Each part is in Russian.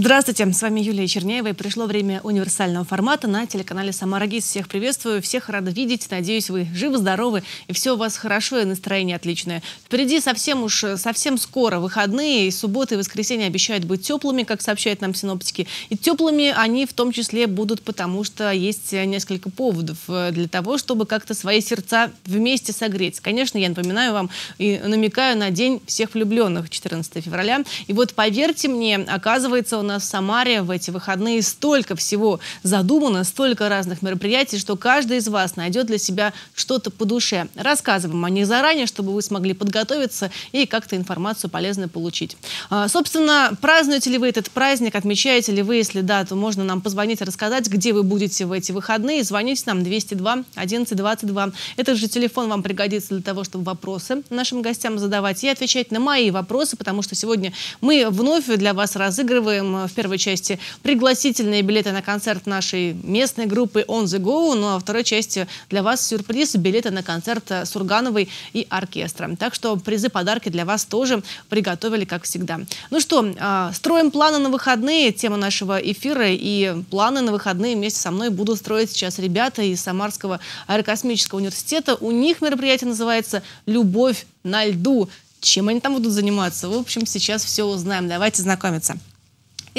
Здравствуйте, с вами Юлия Черняева, и пришло время универсального формата на телеканале «Самара ГИС». Всех приветствую, всех рада видеть, надеюсь, вы живы-здоровы, и все у вас хорошо, и настроение отличное. Впереди совсем уж, совсем скоро выходные, и субботы и воскресенье обещают быть теплыми, как сообщают нам синоптики. И теплыми они в том числе будут, потому что есть несколько поводов э, для того, чтобы как-то свои сердца вместе согреть. Конечно, я напоминаю вам и намекаю на День всех влюбленных, 14 февраля. И вот поверьте мне, оказывается, он нас в Самаре в эти выходные столько всего задумано, столько разных мероприятий, что каждый из вас найдет для себя что-то по душе. Рассказываем о них заранее, чтобы вы смогли подготовиться и как-то информацию полезную получить. А, собственно, празднуете ли вы этот праздник, отмечаете ли вы, если да, то можно нам позвонить и рассказать, где вы будете в эти выходные. Звоните нам 202 11 22. Этот же телефон вам пригодится для того, чтобы вопросы нашим гостям задавать и отвечать на мои вопросы, потому что сегодня мы вновь для вас разыгрываем в первой части пригласительные билеты на концерт нашей местной группы On The Go, ну а во второй части для вас сюрприз, билеты на концерт Сургановой и оркестра. Так что призы, подарки для вас тоже приготовили, как всегда. Ну что, а, строим планы на выходные, тема нашего эфира, и планы на выходные вместе со мной будут строить сейчас ребята из Самарского аэрокосмического университета. У них мероприятие называется «Любовь на льду». Чем они там будут заниматься? В общем, сейчас все узнаем. Давайте знакомиться.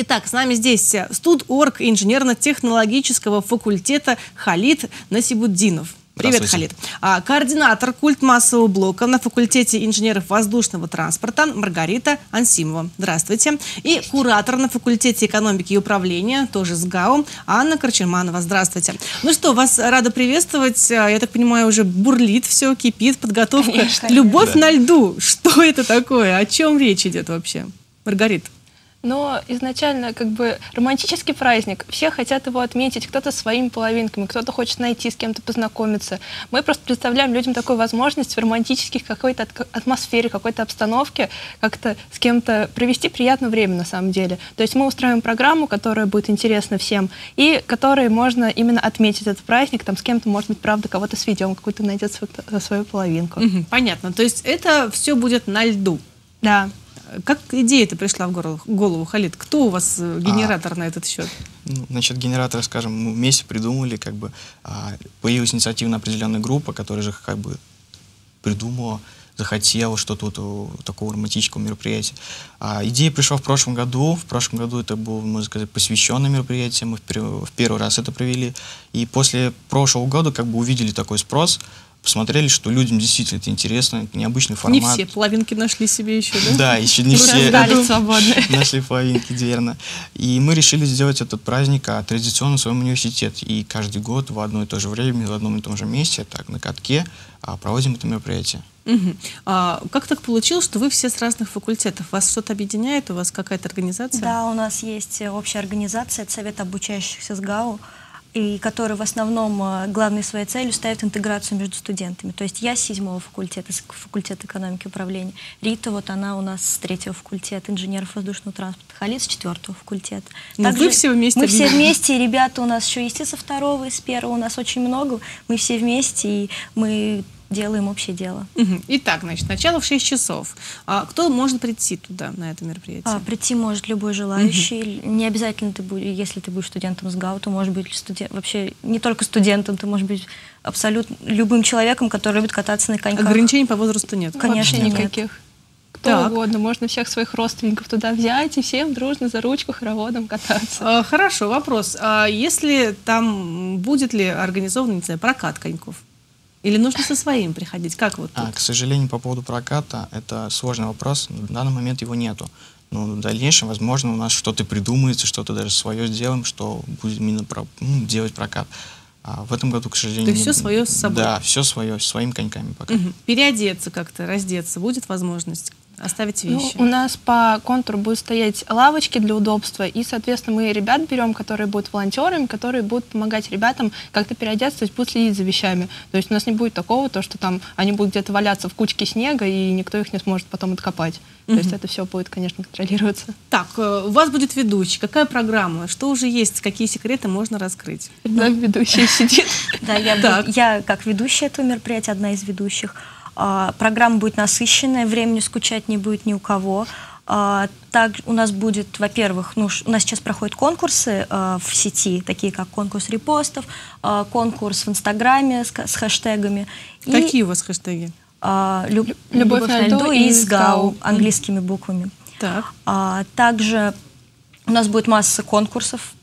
Итак, с нами здесь э, студорг инженерно-технологического факультета Халид Насибуддинов. Привет, Халид. А, координатор культ массового блока на факультете инженеров воздушного транспорта Маргарита Ансимова. Здравствуйте. И куратор на факультете экономики и управления, тоже с ГАУ, Анна Корчерманова. Здравствуйте. Ну что, вас рада приветствовать. А, я так понимаю, уже бурлит все, кипит, подготовка. Конечно. Любовь да. на льду. Что это такое? О чем речь идет вообще? Маргарита. Но изначально как бы романтический праздник. Все хотят его отметить, кто-то своими половинками, кто-то хочет найти, с кем-то познакомиться. Мы просто представляем людям такую возможность в романтических какой-то атмосфере, какой-то обстановке как-то с кем-то провести приятное время на самом деле. То есть мы устраиваем программу, которая будет интересна всем, и которой можно именно отметить этот праздник, там с кем-то, может быть, правда, кого-то сведем, какую-то найдет свою, свою половинку. Угу, понятно. То есть это все будет на льду? Да. Как идея-то пришла в голову, голову, Халид? Кто у вас э, генератор а, на этот счет? Ну, значит, генератор, скажем, мы вместе придумали, как бы а, появилась инициатива на определенная группа, которая же как бы придумала, захотела что-то вот, такого романтического мероприятия. А, идея пришла в прошлом году. В прошлом году это было, можно сказать, посвященное мероприятие. Мы в, в первый раз это провели. И после прошлого года как бы увидели такой спрос посмотрели, что людям действительно это интересно, необычный формат. Не все половинки нашли себе еще, да? Да, еще не все нашли половинки, верно. И мы решили сделать этот праздник а, традиционно в своем университете. И каждый год в одно и то же время, в одном и том же месте, так, на катке, а, проводим это мероприятие. Угу. А как так получилось, что вы все с разных факультетов? Вас что-то объединяет? У вас какая-то организация? Да, у нас есть общая организация, это Совет обучающихся с ГАУ и который в основном э, главной своей целью ставит интеграцию между студентами. То есть я с седьмого факультета, с факультета экономики и управления. Рита, вот она у нас с третьего факультета, инженеров воздушного транспорта. Халид с четвертого факультета. Ну, Также вы все вместе? Мы все вместе, ребята у нас еще есть и со второго, и с первого, у нас очень много. Мы все вместе, и мы делаем общее дело. Угу. Итак, значит, начало в 6 часов. А кто может прийти туда, на это мероприятие? А, прийти может любой желающий. Угу. Не обязательно ты будешь, если ты будешь студентом с ГАУ, то может быть студент, вообще не только студентом, ты можешь быть абсолютно любым человеком, который любит кататься на коньках. Ограничений по возрасту нет? Конечно, Вообще никаких. Нет. Кто так. угодно, можно всех своих родственников туда взять и всем дружно за ручку хороводом кататься. А, хорошо, вопрос. А если там будет ли организован, не знаю, прокат коньков? Или нужно со своим приходить? Как вот тут? А, к сожалению, по поводу проката, это сложный вопрос. На данный момент его нету. Но в дальнейшем, возможно, у нас что-то придумается, что-то даже свое сделаем, что будет именно про, ну, делать прокат. А в этом году, к сожалению... То есть все свое с собой? Да, все свое, своими коньками пока. Угу. Переодеться как-то, раздеться, будет возможность? Оставить ну, вещи? Ну, у нас по контуру будут стоять лавочки для удобства, и, соответственно, мы ребят берем, которые будут волонтерами, которые будут помогать ребятам как-то переодеться, то есть будут следить за вещами. То есть у нас не будет такого, то, что там они будут где-то валяться в кучке снега, и никто их не сможет потом откопать. То есть это все будет, конечно, контролироваться. Так, э, у вас будет ведущий. Какая программа? Что уже есть? Какие секреты можно раскрыть? Да, ведущий сидит. Да, я как ведущая этого мероприятия, одна из ведущих. А, программа будет насыщенная, времени скучать не будет ни у кого. А, Так у нас будет, во-первых, ну, у нас сейчас проходят конкурсы а, в сети, такие как конкурс репостов, а, конкурс в Инстаграме с, с хэштегами. И, Какие у вас хэштеги? а, «Люб- «Любовь на льду» и и «СГАУ» английскими буквами. Так. А, также у нас будет масса конкурсов,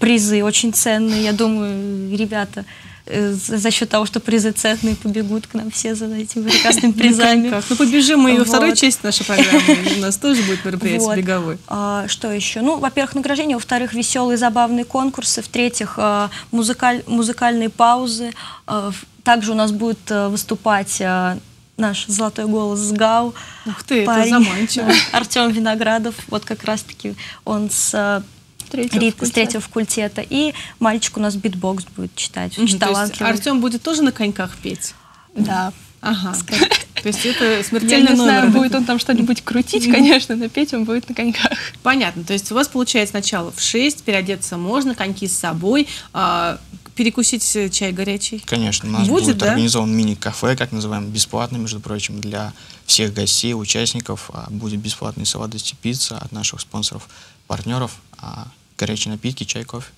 призы очень ценные. Я думаю, ребята э, за за счет того, что призы ценные, побегут к нам все за этими прекрасными призами. Как? Ну, побежим мы и во второй части нашей программы. У нас тоже будет мероприятие Вот. беговое. А, что еще? Ну, во-первых, награждение, во-вторых, веселые, забавные конкурсы, в-третьих, а, музыкаль- музыкальные паузы. А, также у нас будет а, выступать а, наш золотой голос с ГАУ. Ух ты, это Парень, заманчиво. да, Артем Виноградов, вот как раз-таки он с Третьего Рит- с третьего факультета. И мальчик у нас битбокс будет читать, Мгм, очень То есть. Артем будет тоже на коньках петь? Да. Ага. То есть это Я смертельный не знаю, номер. будет он там что-нибудь крутить, конечно, но петь он будет на коньках. Понятно. То есть у вас получается сначала в 6, переодеться можно, коньки с собой, а, перекусить чай горячий. Конечно, у нас Будет, будет, да? организован мини-кафе, как называем, бесплатно, между прочим, для всех гостей, участников. А, Будет бесплатный сладости, пицца от наших спонсоров, партнеров, а, горячие напитки, чай, кофе.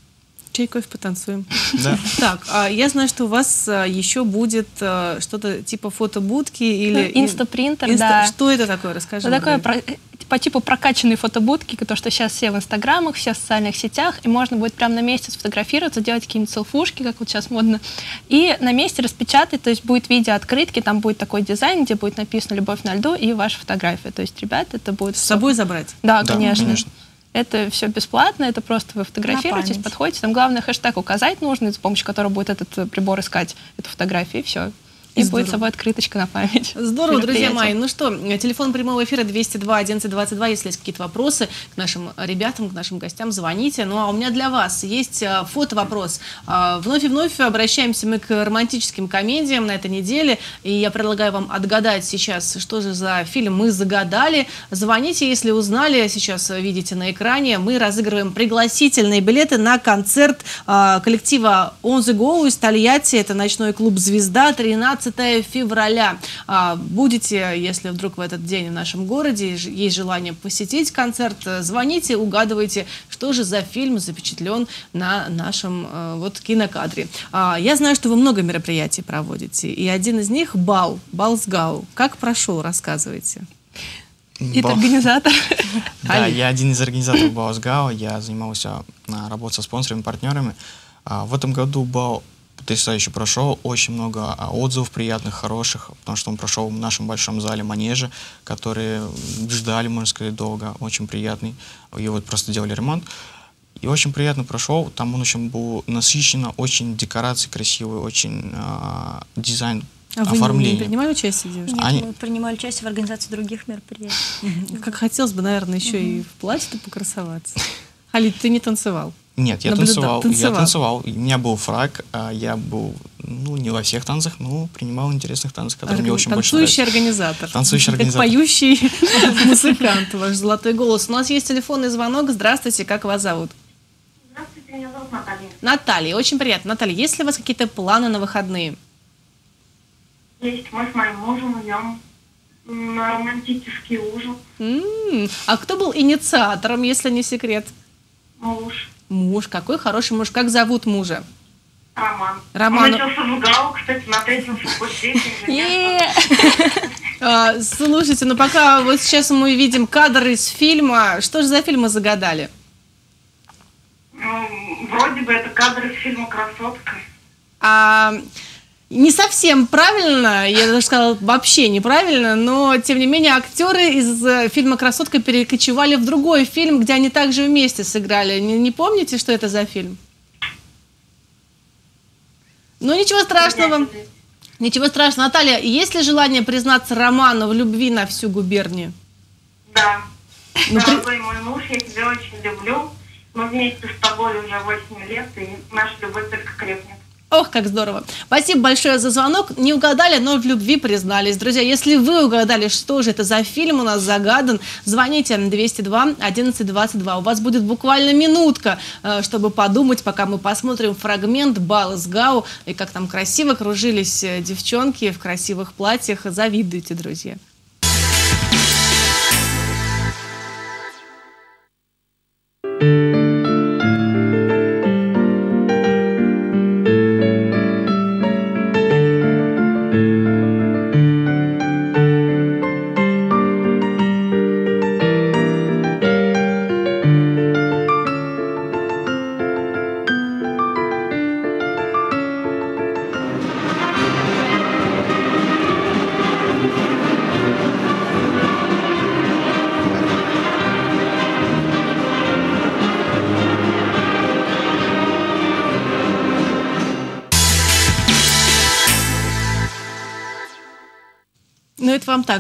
Чай, кофе, потанцуем. Да. Так, а я знаю, что у вас а, еще будет а, что-то типа фотобудки или... Ну, инстапринтер, Инста- да. Что это такое? Расскажи. Это такое про- по типу прокачанной фотобудки, то, что сейчас все в инстаграмах, все в социальных сетях, и можно будет прямо на месте сфотографироваться, делать какие-нибудь селфушки, как вот сейчас модно, и на месте распечатать, то есть будет видео открытки, там будет такой дизайн, где будет написано «Любовь на льду» и ваша фотография. То есть, ребят, это будет... С собой забрать? Да, Да, конечно. конечно. Это все бесплатно, это просто вы фотографируетесь, подходите. Там главное хэштег указать нужно, с помощью которого будет этот э, прибор искать эту фотографию, и все. И Здорово. будет с собой открыточка на память. Здорово, друзья мои. Ну что, э, телефон прямого эфира 202 1122. Если есть какие-то вопросы к нашим ребятам, к нашим гостям, звоните. Ну а у меня для вас есть э, фото-вопрос. А, Вновь и вновь обращаемся мы к романтическим комедиям на этой неделе. И я предлагаю вам отгадать сейчас, что же за фильм мы загадали. Звоните, если узнали. Сейчас э, видите на экране. Мы разыгрываем пригласительные билеты на концерт а, коллектива On The Go из Тольятти. Это ночной клуб «Звезда». 13 февраля. А, Будете, если вдруг в этот день в нашем городе есть желание посетить концерт, э, звоните, угадывайте, что же за фильм запечатлен на нашем э, вот кинокадре. А, Я знаю, что вы много мероприятий проводите, и один из них – бал, бал с ГАУ. Как прошел, рассказывайте. И организатор. Да, я один из организаторов БАУСГАО, я занимался а, работой со спонсорами, партнерами. В этом году БАУ потрясающе прошел, очень много а, отзывов приятных, хороших, потому что он прошел в нашем большом зале Манеже, которые ждали, можно сказать, долго, очень приятный. Его вот просто делали ремонт. И очень приятно прошел, там он очень был насыщенно, очень декорации красивые, очень а, дизайн, А вы не- не оформление. принимали участие, девушки? Нет, Они- мы принимали участие в организации других мероприятий. Как хотелось бы, наверное, еще и в платье покрасоваться. Али, ты не танцевал? Нет, я танцевал, танцевал. я танцевал. У меня был фраг, а я был, ну, не во всех танцах, но принимал интересных танцах, которые мне очень больше Танцующий организатор. Танцующий Как организатор. поющий музыкант, ваш золотой голос. У нас есть телефонный звонок. Здравствуйте, как вас зовут? Здравствуйте, меня зовут Наталья. Наталья, очень приятно. Наталья, есть ли у вас какие-то планы на выходные? Есть, мы с моим мужем идем на романтический ужин. М, А кто был инициатором, если не секрет? Муж, Муж, какой хороший муж. Как зовут мужа? Роман. Роман. Он в ГАУ, кстати, на третьем факультете. А, Слушайте, ну пока вот сейчас мы видим кадр из фильма. Что же за фильм мы загадали? Ну, Вроде бы это кадр из фильма «Красотка». А, не совсем правильно, я даже сказала вообще неправильно, но тем не менее актеры из э, фильма «Красотка» перекочевали в другой фильм, где они также вместе сыграли. Не, не помните, что это за фильм? Ну ничего страшного. Ничего страшного. Наталья, есть ли желание признаться Роману в любви на всю губернию? Да. Ну, при- Дорогой мой муж, я тебя очень люблю. Мы вместе с тобой уже 8 лет, и наша любовь только крепнет. Ох, как здорово. Спасибо большое за звонок. Не угадали, но в любви признались. Друзья, если вы угадали, что же это за фильм у нас загадан, звоните 202 1122. У вас будет буквально минутка, э, чтобы подумать, пока мы посмотрим фрагмент бала с Гау и как там красиво кружились э, девчонки в красивых платьях. Завидуйте, друзья.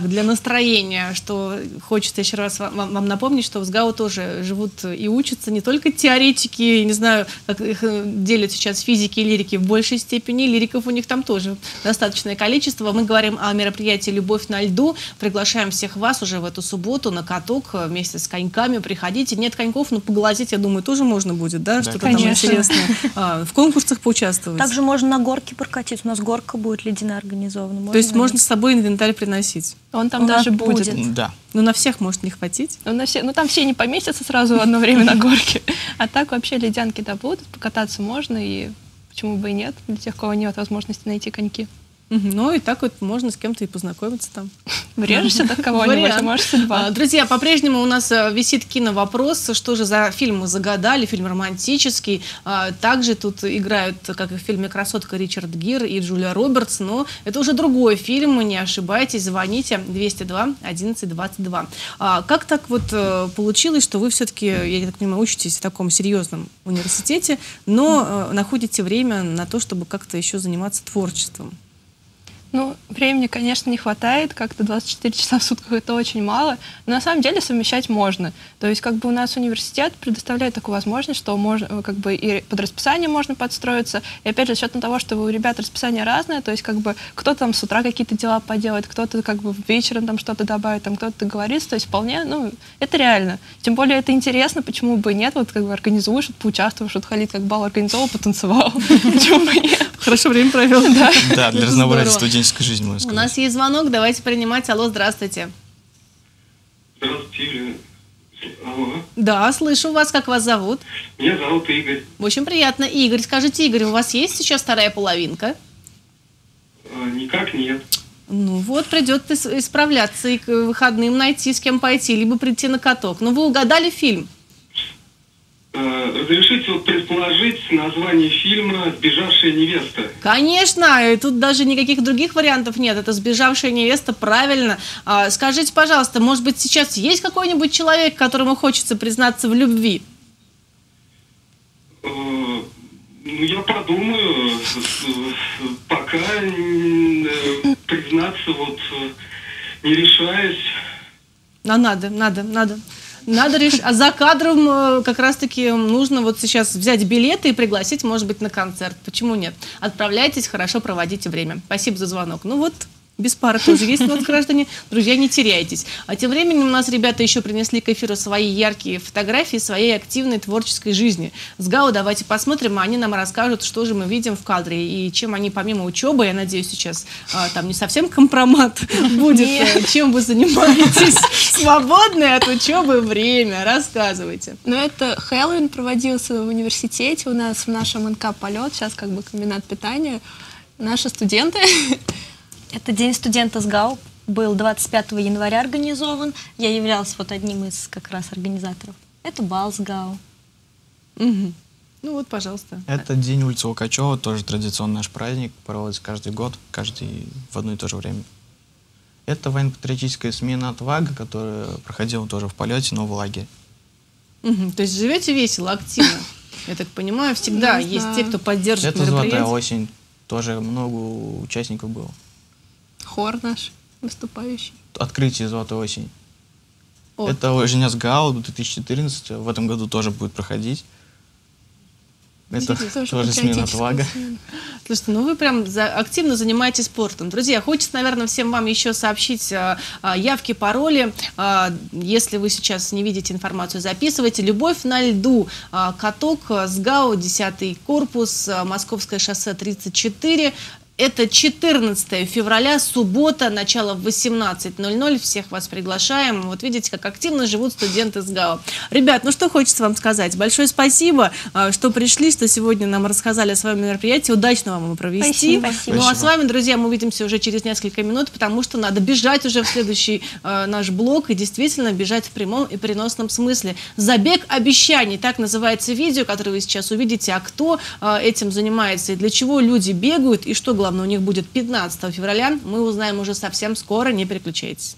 Так, для настроения, что хочется еще раз вам, вам напомнить, что в СГАУ тоже живут и учатся не только теоретики, не знаю, как их э, делят сейчас физики и лирики в большей степени, лириков у них там тоже достаточное количество. Мы говорим о мероприятии «Любовь на льду», приглашаем всех вас уже в эту субботу на каток вместе с коньками, приходите. Нет коньков, но поглазеть, я думаю, тоже можно будет, да, Да, что-то там интересное. А, в конкурсах поучаствовать. Также можно на горке прокатиться. У нас горка будет ледяная организована. То есть можно с собой инвентарь приносить. Он там нас даже будет. будет. Да. Ну, на всех может не хватить. Ну, на все, ну там все не поместятся сразу в одно время на горке. А так вообще ледянки да будут, покататься можно, и почему бы и нет, для тех, у кого нет возможности найти коньки. Ну и так вот можно с кем-то и познакомиться там. Врежешься до кого-нибудь, а может судьба. Друзья, по-прежнему у нас э, висит киновопрос, что же за фильм мы загадали, фильм романтический. А, Также тут играют, как и в фильме «Красотка» Ричард Гир и Джулия Робертс, но это уже другой фильм, не ошибайтесь, звоните 202 11 22. А Как так вот э, получилось, что вы все-таки, я так понимаю, учитесь в таком серьезном университете, но э, находите время на то, чтобы как-то еще заниматься творчеством? Ну, времени, конечно, не хватает, как-то 24 часа в сутках это очень мало, но на самом деле совмещать можно. То есть как бы у нас университет предоставляет такую возможность, что можно, как бы и под расписание можно подстроиться, и опять же, с учетом того, что у ребят расписание разное, то есть как бы кто-то там с утра какие-то дела поделает, кто-то как бы вечером там что-то добавит, там кто-то договорится, то есть вполне, ну, это реально. Тем более это интересно, почему бы и нет, вот как бы организуешь, вот поучаствуешь, вот Халид как бал организовал, потанцевал, почему бы и нет. Хорошо время провел, да? Да, для разнообразия здорово. Студенческой жизни, можно У сказать. нас есть звонок, давайте принимать. Алло, здравствуйте. Здравствуйте. Алло. Да, слышу вас, как вас зовут. Меня зовут Игорь. Очень приятно. Игорь, скажите, Игорь, у вас есть сейчас вторая половинка? А, Никак нет. Ну вот, придется ис- исправляться и к выходным найти, с кем пойти, либо прийти на каток. Ну вы угадали фильм? А, Разрешите вот предположить название фильма «Сбежавшая невеста». Конечно, и тут даже никаких других вариантов нет. Это «Сбежавшая невеста», правильно. А, скажите, пожалуйста, может быть, сейчас есть какой-нибудь человек, которому хочется признаться в любви? А, Ну, я подумаю, э, пока э, признаться вот э, не решаюсь. А надо, надо, надо. Надо решить. А за кадром э, как раз-таки нужно вот сейчас взять билеты и пригласить, может быть, на концерт. Почему нет? Отправляйтесь, хорошо проводите время. Спасибо за звонок. Ну вот, без пары тоже есть, вот, граждане. Друзья, не теряйтесь. А тем временем у нас ребята еще принесли к эфиру свои яркие фотографии своей активной творческой жизни. С ГАУ давайте посмотрим, а они нам расскажут, что же мы видим в кадре и чем они помимо учебы, я надеюсь, сейчас а, там не совсем компромат будет, э, чем вы занимаетесь свободное от учебы время. Рассказывайте. Ну, это Хэллоуин проводился в университете у нас в нашем НК «Полет», сейчас как бы комбинат питания. Наши студенты Это День студента СГАУ. Был 25 января организован. Я являлась вот одним из как раз организаторов. Это бал СГАУ. Мгм. Ну вот, пожалуйста. Это День улицы Лукачева, тоже традиционный наш праздник, проводится каждый год, каждый в одно и то же время. Это военно-патриотическая смена «Отвага», которая проходила тоже в полете, но в лагере. Мгм. То есть живете весело, активно. Я так понимаю, всегда Не есть те, кто поддерживает Это «Золотая осень», тоже много участников было. Хор наш выступающий. Открытие «Золотой осени». О, Это Женя Гаал 2014, в этом году тоже будет проходить. Это Тоже тоже смена «Отвага». смена. Слушайте, ну вы прям за- активно занимаетесь спортом. Друзья, хочется, наверное, всем вам еще сообщить а, а, явки, пароли. А, если вы сейчас не видите информацию, записывайте. «Любовь на льду». А, каток СГАУ, 10 корпус, а, Московское шоссе 34. Это 14 февраля, суббота, начало в 18.00. Всех вас приглашаем. Вот видите, как активно живут студенты СГАУ. Ребят, ну что хочется вам сказать? Большое спасибо, а, что пришли, что сегодня нам рассказали о своем мероприятии. Удачно вам его провести. Спасибо. Ну а Спасибо. с вами, друзья, мы увидимся уже через несколько минут, потому что надо бежать уже в следующий э, наш блок и действительно бежать в прямом и переносном смысле. Забег обещаний, так называется видео, которое вы сейчас увидите. А кто э, этим занимается и для чего люди бегают и что главное у них будет 15 февраля, мы узнаем уже совсем скоро. Не переключайтесь.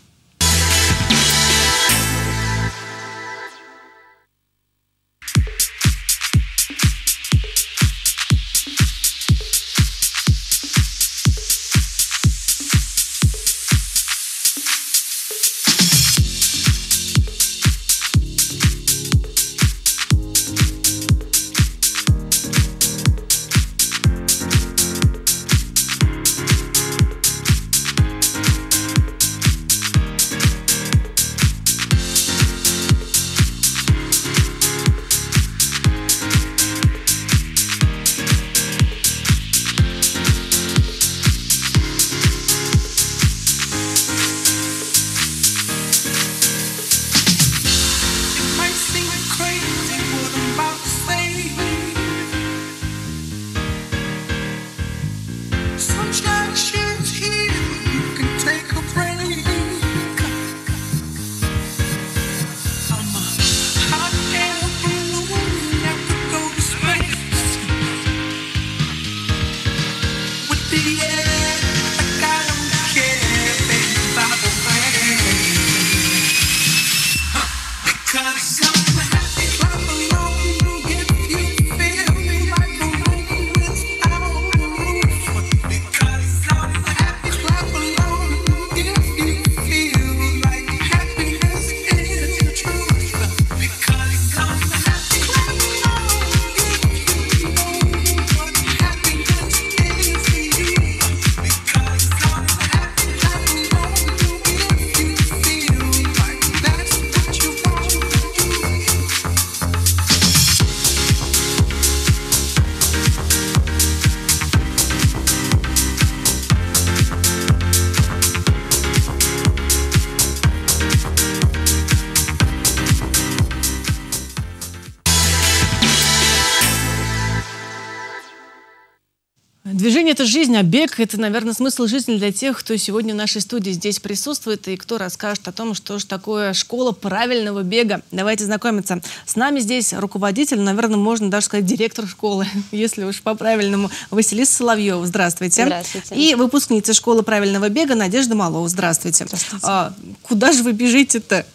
Жизнь, а бег – это, наверное, смысл жизни для тех, кто сегодня в нашей студии здесь присутствует и кто расскажет о том, что же такое школа правильного бега. Давайте знакомиться. С нами здесь руководитель, наверное, можно даже сказать директор школы, если уж по-правильному, Василиса Соловьева. Здравствуйте. Здравствуйте. И выпускница школы правильного бега Надежда Малова. Здравствуйте. Здравствуйте. А, куда же вы бежите-то?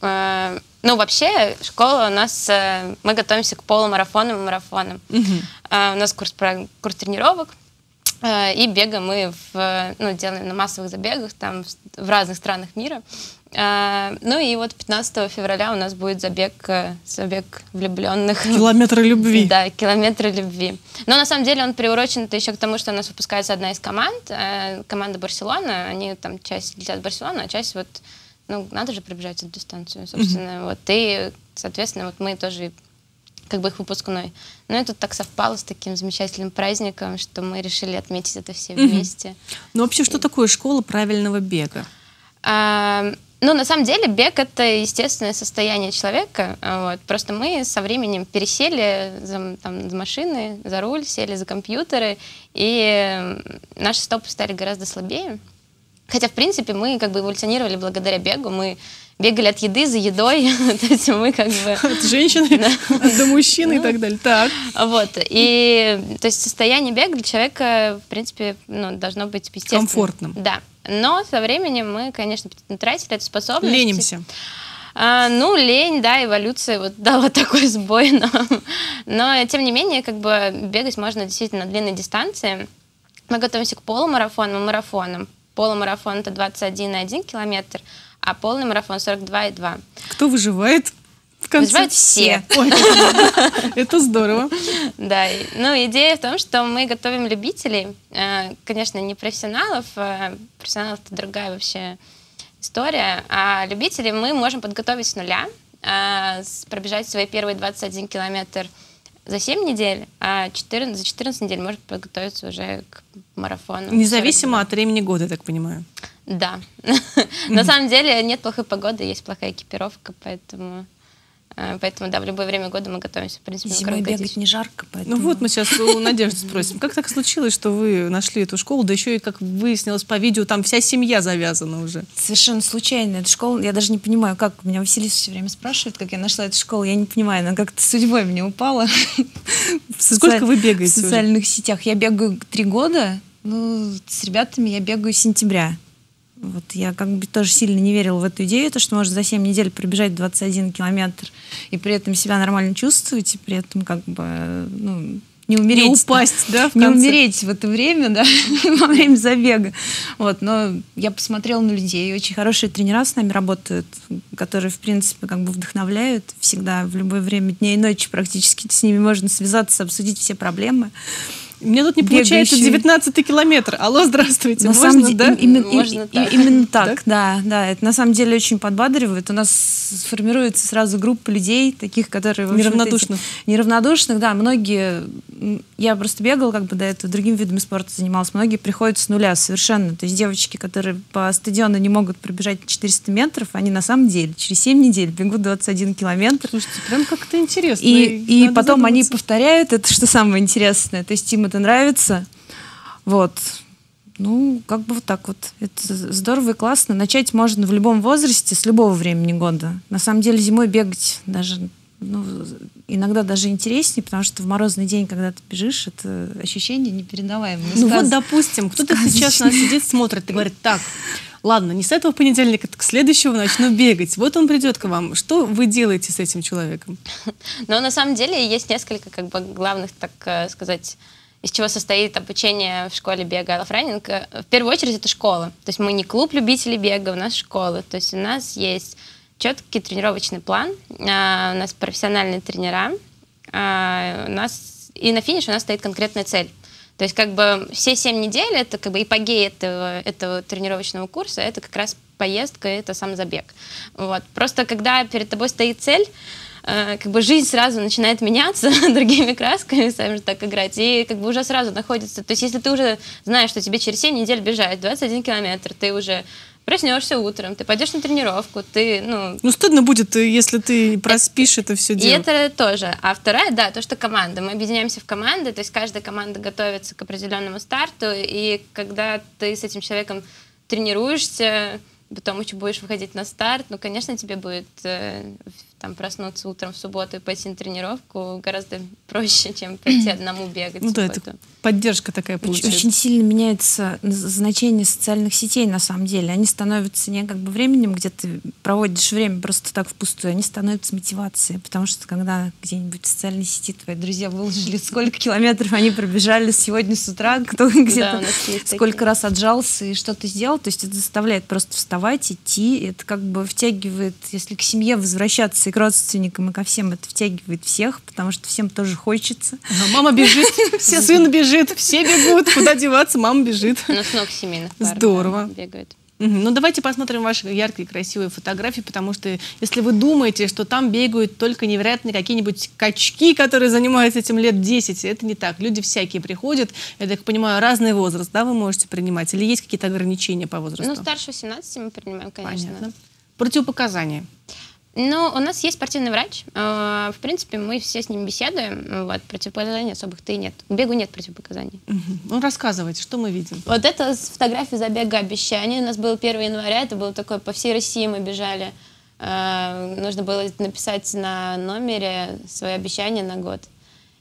Э, Ну, вообще, школа у нас, э, мы готовимся к полумарафонам и марафонам. Э, У нас курс, про- курс тренировок, и бега мы в, ну, делаем на массовых забегах там в- разных странах мира. Э, Ну и вот 15 февраля у нас будет забег, э, забег влюбленных. Километры любви. Да, километры любви. Но на самом деле он приурочен еще к тому, что у нас выпускается одна из команд, э, команда Барселона. Они там часть летят в Барселону, а часть вот, ну, надо же пробежать эту дистанцию, собственно. Вот, и, соответственно, вот мы тоже как бы их выпускной. Но это так совпало с таким замечательным праздником, что мы решили отметить это все вместе. Ну, вообще, что такое школа правильного бега? А, ну, на самом деле, бег — это естественное состояние человека. а, Вот. Просто мы со временем пересели за, там, за машины, за руль, сели за компьютеры, и наши стопы стали гораздо слабее. Хотя, в принципе, мы как бы эволюционировали благодаря бегу. Мы бегали от еды за едой. То есть мы как бы... От женщины до мужчины и так далее. Так. Вот. И то есть состояние бега для человека, в принципе, ну, должно быть естественным. Комфортным. Да. Но со временем мы, конечно, утратили эту способность. Ленимся. А, ну, лень, да, эволюция вот дала такой сбой нам. Но, тем не менее, как бы бегать можно действительно на длинной дистанции. Мы готовимся к полумарафону и марафонам. Полумарафон — это 21,1 километр, а полный марафон — 42,2. Кто выживает? В конце? Выживают все. Ой, это здорово. Да, ну идея в том, что мы готовим любителей, э, конечно, не профессионалов, э, профессионалов это другая вообще история, а любителей мы можем подготовить с нуля, э, пробежать свои первые 21 километр за 7 недель, а 14, за 14 недель можно подготовиться уже к марафону. Независимо от времени года, я так понимаю. Да. На самом деле нет плохой погоды, есть плохая экипировка, поэтому... э, Поэтому, да, в любое время года мы готовимся, в принципе, Зимой бегать не жарко, поэтому... Ну вот мы сейчас у Надежды спросим. Как так случилось, что вы нашли эту школу, да еще и, как выяснилось по видео, там вся семья завязана уже? Совершенно случайно. Эта школа, я даже не понимаю, как. Меня Василиса все время спрашивает, как я нашла эту школу. Я не понимаю, она как-то судьбой мне упала. Сколько вы бегаете В социальных сетях. Я бегаю три года. Ну, с ребятами я бегаю с сентября. Вот я как бы тоже сильно не верила в эту идею, то, что можно за 7 недель пробежать 21 километр и при этом себя нормально чувствовать, и при этом как бы ну, не умереть. Не упасть, да, в не конце? умереть в это время, да, во время забега. Вот, но я посмотрела на людей, очень хорошие тренера с нами работают, которые, в принципе, как бы вдохновляют всегда, в любое время дня и ночи практически. С ними можно связаться, обсудить все проблемы. Мне тут не получается Бегающий. 19 километр. Алло, здравствуйте. На Можно, самом деле, да? им- именно, Можно и- так. и- именно так, Так? да, да. Это на самом деле очень подбадривает. У нас сформируется сразу группа людей, таких, которые... Неравнодушных. эти- Неравнодушных, да. Многие... Я просто бегала как бы до этого, другим видами спорта занималась. Многие приходят с нуля совершенно. То есть девочки, которые по стадиону не могут пробежать 400 метров, они на самом деле через 7 недель бегут 21 километр. Слушайте, прям как-то интересно. И, и надо потом они задуматься. повторяют, это что самое интересное. То есть им это нравится. Вот. Ну, как бы вот так вот. Это здорово и классно. Начать можно в любом возрасте, с любого времени года. На самом деле зимой бегать даже ну, иногда даже интереснее, потому что в морозный день, когда ты бежишь, это ощущение непередаваемое. Ну вот, Сказ- допустим, кто-то сейчас нас сидит, смотрит и говорит, так, ладно, не с этого понедельника, так с следующего начну бегать. Вот он придет к вам. Что вы делаете с этим человеком? Но на самом деле есть несколько как бы главных, так э, сказать, из чего состоит обучение в школе бега Алафранинг. В первую очередь это школа. То есть мы не клуб любителей бега, у нас школа. То есть у нас есть четкий тренировочный план, а, у нас профессиональные тренера, а, у нас и на финише у нас стоит конкретная цель. То есть как бы все семь недель это как бы ипогей этого, этого тренировочного курса, это как раз поездка, это сам забег. Вот. Просто когда перед тобой стоит цель, э, как бы жизнь сразу начинает меняться другими красками, скажем так, играть, и как бы уже сразу находится, то есть если ты уже знаешь, что тебе через 7 недель бежать 21 километр, ты уже проснешься утром, ты пойдешь на тренировку, ты, ну... Ну, стыдно будет, э, если ты проспишь это, все И дело. это тоже. А вторая, да, то, что команда. Мы объединяемся в команды, то есть каждая команда готовится к определенному старту, и когда ты с этим человеком тренируешься, потом еще будешь выходить на старт, ну, конечно, тебе будет э, там проснуться утром в субботу и пойти на тренировку гораздо проще, чем пойти одному бегать. Ну в да, субботу. это поддержка такая получается. очень сильно меняется значение социальных сетей на самом деле. Они становятся не как бы временем, где ты проводишь время просто так впустую, они становятся мотивацией. Потому что когда где-нибудь в социальной сети твои друзья выложили, сколько километров они пробежали сегодня с утра, кто где-то сколько такие. раз отжался и что-то сделал, то есть это заставляет просто вставать, идти, это как бы втягивает, если к семье возвращаться и к родственникам, и ко всем, это втягивает всех, потому что всем тоже хочется. Мама бежит, все сын бежит, все бегут, куда деваться, мама бежит. У нас много семейных пар, да, Здорово. бегают. Мгм. Ну, давайте посмотрим ваши яркие, красивые фотографии, потому что если вы думаете, что там бегают только невероятные какие-нибудь качки, которые занимаются этим лет 10, это не так. Люди всякие приходят, я так понимаю, разный возраст, да, вы можете принимать? Или есть какие-то ограничения по возрасту? Ну, старше 18 мы принимаем, конечно. Понятно. Противопоказания. Ну, у нас есть спортивный врач. Э, В принципе, мы все с ним беседуем. Вот, противопоказаний особых-то и нет. К бегу нет противопоказаний. Ну, рассказывайте, что мы видим. Вот это с фотографии забега обещаний. У нас был 1 января, это было такое, по всей России мы бежали. Э, Нужно было написать на номере свои обещания на год.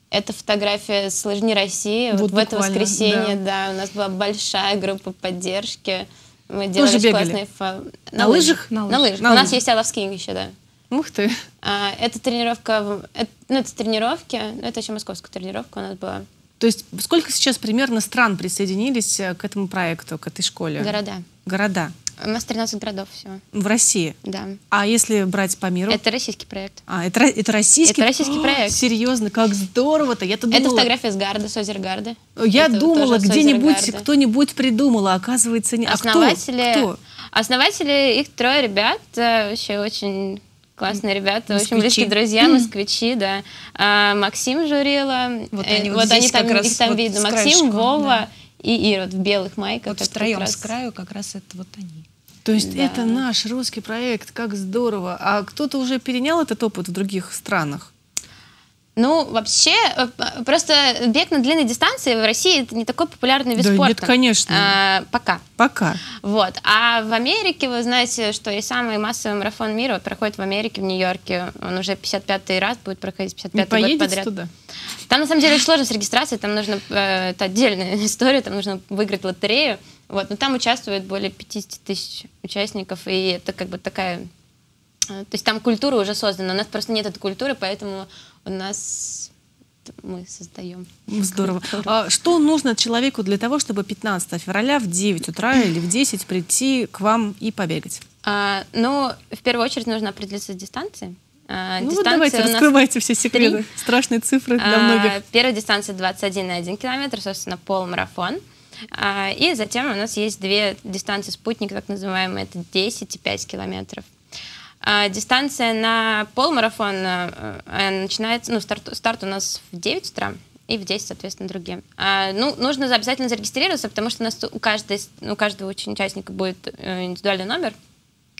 Это фотография с лыжни России. Вот, Вот в это воскресенье, да. у нас была большая группа поддержки. Мы делали классные фо- На лыжах? На, На лыжах. На у нас лыжах. есть Алавскинг еще, да. Ух ты. А, Это тренировка, это, ну, это тренировки, ну, это еще московская тренировка у нас была. То есть сколько сейчас примерно стран присоединились э, к этому проекту, к этой школе? Города. Города. У нас 13 городов всего, В России. да. А если брать по миру? Это российский проект. А, это, это российский? Это российский О, проект. Серьезно, как здорово-то. Я-то думала... Это фотография с Гарда, с озера Гарды. Я Это думала, где-нибудь кто-нибудь придумал, а оказывается не. А кто? Основатели, Кто? основатели, их трое ребят, э, вообще очень классные ребята, очень близкие друзья, москвичи, да. А, Максим Журила, Вот э, они вот здесь там, как раз их там вот видно, Максим, Вова да. и Ира вот в белых майках. Вот втроем как с раз- краю как раз это вот они. То есть Да. это наш русский проект, как здорово. А кто-то уже перенял этот опыт в других странах? Ну, вообще, э, просто бег на длинной дистанции в России это не такой популярный вид Да спорта. нет, конечно. А, пока. Пока. Вот. А в Америке, вы знаете, что и самый массовый марафон мира вот проходит в Америке, в Нью-Йорке. Он уже 55-й раз будет проходить, 55-й Не год подряд. туда? Там, на самом деле, очень сложно с регистрацией. Там нужно... э, это отдельная история. Там нужно выиграть лотерею. Вот. Но там участвует более 50 тысяч участников. И это как бы такая... э, То есть там культура уже создана. У нас просто нет этой культуры, поэтому у нас мы создаем. Здорово. А что нужно человеку для того, чтобы 15 февраля в 9 утра или в 10 прийти к вам и побегать? А, ну, в первую очередь нужно определиться с дистанцией. А, Ну вот давайте, раскрывайте все секреты. Страшные цифры для А, многих. Первая дистанция 21,1 километр, собственно, полумарафон. А, И затем у нас есть две дистанции спутник, так называемые, это 10 и 5 километров. А, Дистанция на полумарафон э, э, начинается, ну, старт, старт у нас в 9 утра и в 10, соответственно, другие. А, Ну, нужно за- обязательно зарегистрироваться, потому что у нас у, каждой, у каждого участника будет э, индивидуальный номер.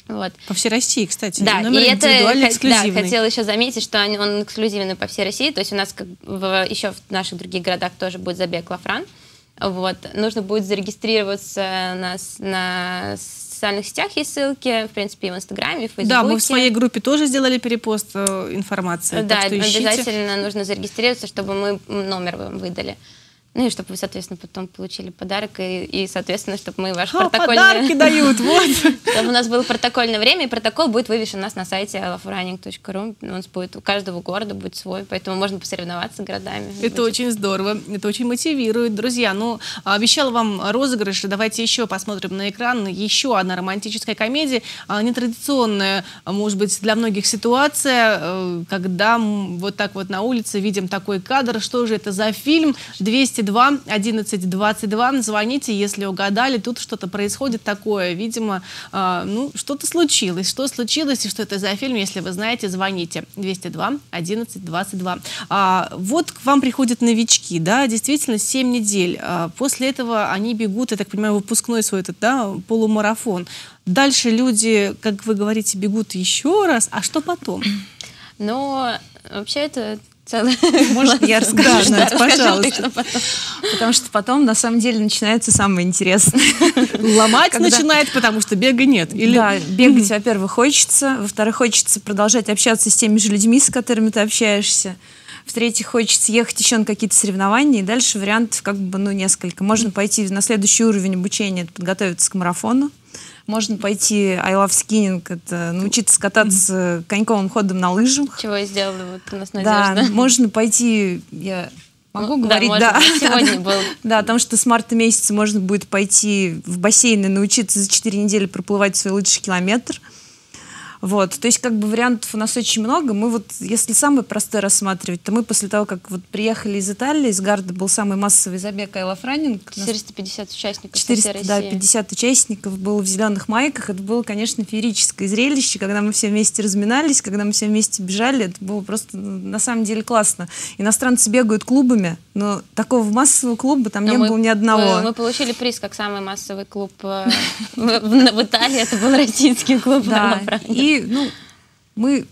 Вот. По всей России, кстати. Да, Номер и это эксклюзивный. Да, хотела еще заметить, что они- он эксклюзивный по всей России. То есть у нас как в- еще в наших других городах тоже будет забег Лафран. Вот. Нужно будет зарегистрироваться на, с- на социальных сетях, есть ссылки, в принципе, и в Инстаграме, и в Фейсбуке. Да, мы в своей группе тоже сделали перепост э, информации. Да, обязательно нужно зарегистрироваться, чтобы мы номер вам выдали. Ну и чтобы вы, соответственно, потом получили подарок, и, и соответственно, чтобы мы ваш А, протокольный... подарки дают, вот. Чтобы у нас было протокольное время, и протокол будет вывешен у нас на сайте lofrunning.ru. У нас будет, у каждого города будет свой, поэтому можно посоревноваться городами. Это Будет. очень здорово, это очень мотивирует. Друзья, ну, обещала вам розыгрыш, давайте еще посмотрим на экран. Еще одна романтическая комедия, а, нетрадиционная, может быть, для многих ситуация, э, когда вот так вот на улице видим такой кадр. Что же это за фильм? 200 202 11 22. Звоните, если угадали. Тут что-то происходит такое. Видимо, э, ну, что-то случилось. Что случилось и что это за фильм, если вы знаете, звоните. 202 11 22. А, вот к вам приходят новички, да, действительно, 7 недель. А, после этого они бегут, я так понимаю, выпускной свой этот, да, полумарафон. Дальше люди, как вы говорите, бегут еще раз. А что потом? Но вообще это целый... Может, я расскажу, Да, Надь, пожалуйста. Потому что потом, на самом деле, начинается самое интересное. Ломать Когда- начинает, потому что бега нет. Или... Да, бегать, во-первых, хочется. Во-вторых, хочется продолжать общаться с теми же людьми, с которыми ты общаешься. В-третьих, хочется ехать еще на какие-то соревнования. И дальше вариантов как бы, ну, несколько. Можно пойти на следующий уровень обучения, подготовиться к марафону. Можно пойти I Love Skinning, это научиться кататься коньковым ходом на лыжах. Чего и сделала вот у нас Да, Надежда. можно пойти, я могу Ну, да, говорить, можно. да. Сегодня был. Да, о том, что с марта месяца можно будет пойти в бассейн и научиться за 4 недели проплывать свой лучший километр. Вот, то есть как бы вариантов у нас очень много. Мы вот, если самый простой рассматривать, то мы после того, как вот приехали из Италии, из Гарда был самый массовый забег. У нас 450 участников со всей 400, да, России. 50 участников было в зеленых майках. Это было, конечно, феерическое зрелище, когда мы все вместе разминались, когда мы все вместе бежали. Это было просто, ну, на самом деле, классно. Иностранцы бегают клубами, но такого массового клуба там Но не мы- было ни одного. Мы, мы получили приз как самый массовый клуб э, в, Италии. Это был российский клуб. Да, «Правда». И ну, мы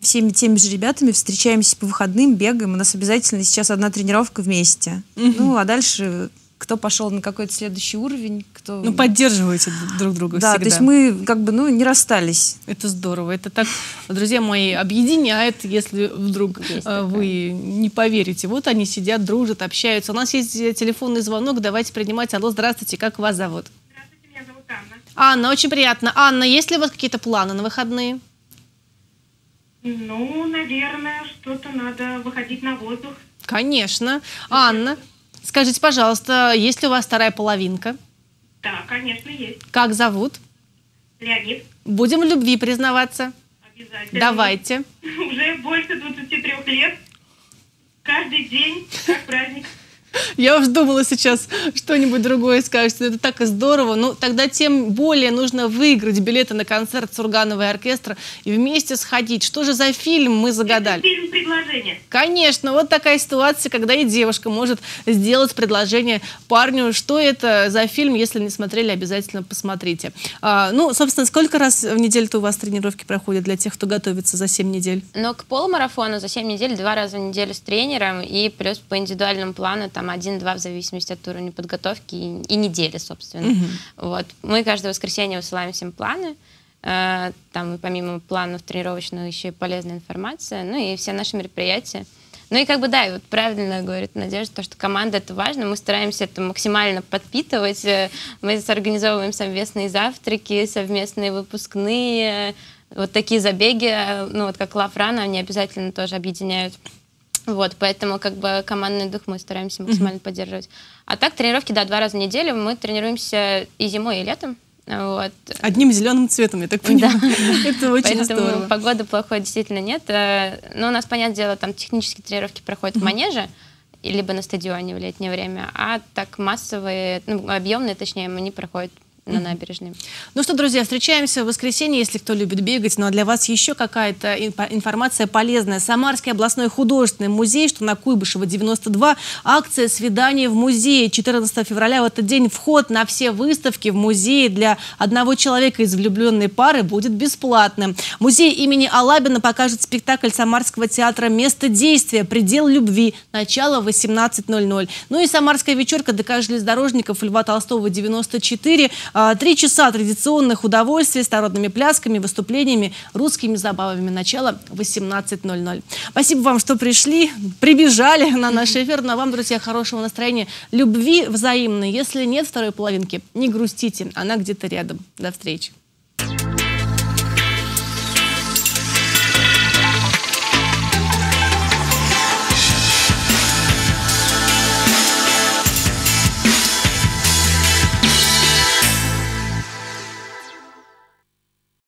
всеми теми же ребятами встречаемся по выходным, бегаем. У нас обязательно сейчас одна тренировка вместе. Ну, а дальше кто пошел на какой-то следующий уровень, кто... Ну, поддерживаете друг друга да, всегда. то есть мы как бы, ну, не расстались. Это здорово. Это так, друзья мои, объединяет, если вдруг э, вы не поверите. Вот они сидят, дружат, общаются. У нас есть телефонный звонок. Давайте принимать. Алло, здравствуйте. Как вас зовут? Анна. Анна, очень приятно. Анна, есть ли у вас какие-то планы на выходные? Ну, наверное, что-то надо выходить на воздух. Конечно. Анна, скажите, пожалуйста, есть ли у вас вторая половинка? Да, конечно, есть. Как зовут? Леонид, Будем в любви признаваться. обязательно. Давайте. Уже больше 23 лет. Каждый день, как праздник. Я уж думала сейчас что-нибудь другое скажете. Это так и здорово. Ну, тогда тем более нужно выиграть билеты на концерт Сурганова и оркестра и вместе сходить. Что же за фильм мы загадали? Это фильм «Предложение». Конечно, вот такая ситуация, когда и девушка может сделать предложение парню. Что это за фильм, если не смотрели, обязательно посмотрите. А, ну, собственно, сколько раз в неделю-то у вас тренировки проходят для тех, кто готовится за 7 недель? Но к полумарафону за 7 недель два раза в неделю с тренером и плюс по индивидуальному плану там один-два в зависимости от уровня подготовки и, и недели, собственно. Вот. Мы каждое воскресенье высылаем всем планы. Э, Там помимо планов тренировочных еще и полезная информация, ну и все наши мероприятия. Ну и как бы да, и вот правильно говорит Надежда, то, что команда это важно, мы стараемся это максимально подпитывать, Э, мы организовываем совместные завтраки, совместные выпускные, вот такие забеги, э, ну вот как Лаврана, они обязательно тоже объединяют. Вот, поэтому как бы командный дух мы стараемся максимально поддерживать. А так тренировки, да, два раза в неделю. Мы тренируемся и зимой, и летом. Вот. Одним зеленым цветом, я так понимаю. Это очень Поэтому здорово. погоды плохой действительно нет. Э, Но у нас, понятное дело, там технические тренировки проходят в манеже, либо на стадионе в летнее время, а так массовые, ну, объемные, точнее, они проходят на набережной. Ну что, друзья, встречаемся в воскресенье, если кто любит бегать. Ну а для вас еще какая-то инфо- информация полезная. Самарский областной художественный музей, что на Куйбышева 92. Акция «Свидание в музее». 14 февраля в этот день вход на все выставки в музее для одного человека из влюбленной пары будет бесплатным. Музей имени Алабина покажет спектакль Самарского театра «Место действия. Предел любви». Начало 18.00. Ну и самарская вечерка ДК железнодорожников Льва Толстого 94. А, Три часа традиционных удовольствий с народными плясками, выступлениями, русскими забавами. Начало 18.00. Спасибо вам, что пришли, прибежали на наш эфир. Ну а вам, друзья, хорошего настроения, любви взаимной. Если нет второй половинки, не грустите, она где-то рядом. До встречи.